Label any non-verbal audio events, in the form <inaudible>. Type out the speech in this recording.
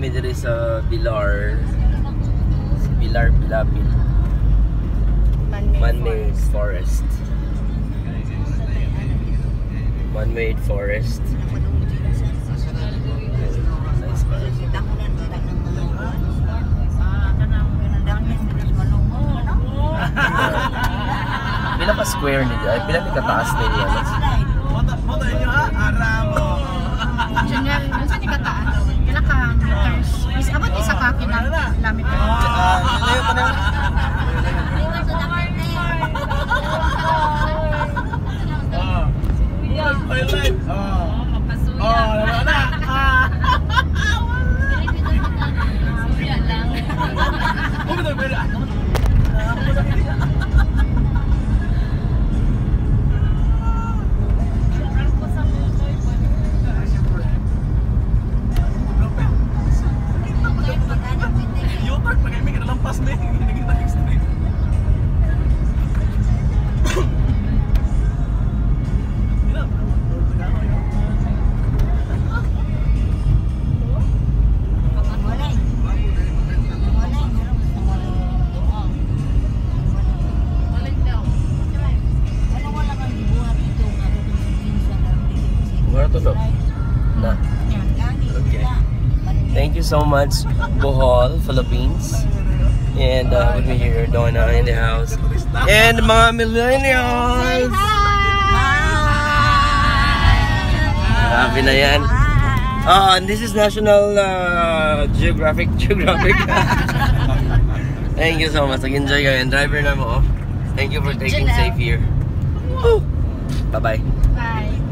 kami diri sa Bilar. Bilar Pilapil. Man-made forest. Man-made forest. Nice? Pila ka square ni ay pila ni kataas ni niya. Junior, ano sa kataan? Kila ka meters. Is abot isa ka kilometer. Mura to no. Na. Okay. Thank you so much, Bohol, Philippines. And uh, with me here, Donna in the house. And mga millennials! Grabe na yan. Ah, and this is National uh, Geographic. <laughs> Geographic. Thank you so much. Nag-enjoy kayo. And driver na mo. oh. Thank you for taking safe here. Bye-bye. Bye.